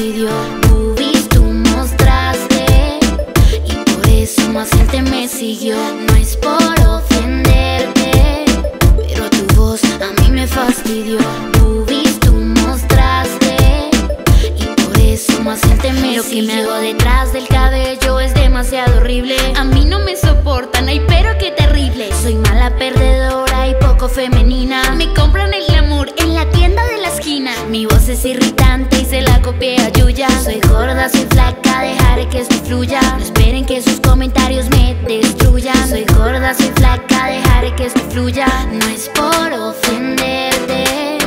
fastidió Tú mostraste Y por eso más gente me siguió. No es por ofenderte Pero tu voz a mí me fastidió. Tú tú mostraste Y por eso más gente me Lo siguió. que me hago detrás del cabello es demasiado horrible. A mí no me soportan, ay pero qué terrible. Soy mala perdedora y poco femenina. Mi voz es irritante y se la copié a Yuya. Soy gorda, soy flaca, dejaré que esto fluya. No esperen que sus comentarios me destruyan. Soy gorda, soy flaca, dejaré que esto fluya. No es por ofenderte,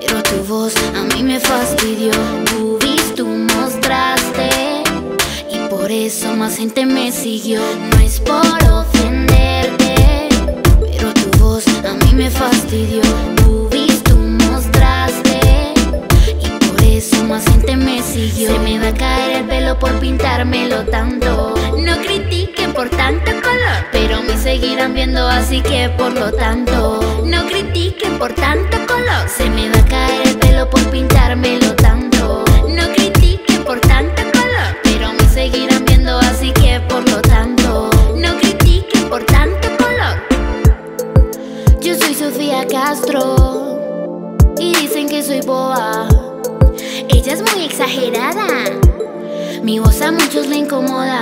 pero tu voz a mí me fastidió. Tu tú mostraste y por eso más gente me siguió. No es por ofenderte, pero tu voz a mí me fastidió. Por pintármelo tanto. No critiquen por tanto color Pero me seguirán viendo así que por lo tanto. No critiquen por tanto color Se me va a caer el pelo por pintármelo tanto. No critiquen por tanto color Pero me seguirán viendo así que por lo tanto. No critiquen por tanto color. Yo soy Sofía Castro Y dicen que soy boa. Ella es muy exagerada. Mi voz a muchos le incomoda.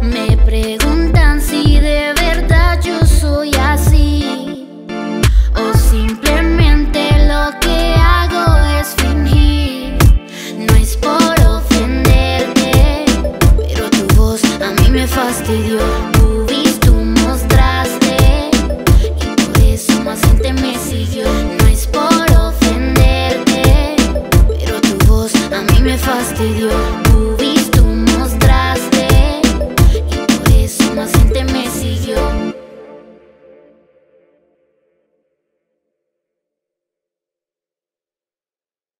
Me preguntan si de verdad yo soy así. O simplemente lo que hago es fingir. No es por ofenderte, pero tu voz a mí me fastidió. Tú viste, tú mostraste. Y por eso más gente me siguió. No es por ofenderte, pero tu voz a mí me fastidió.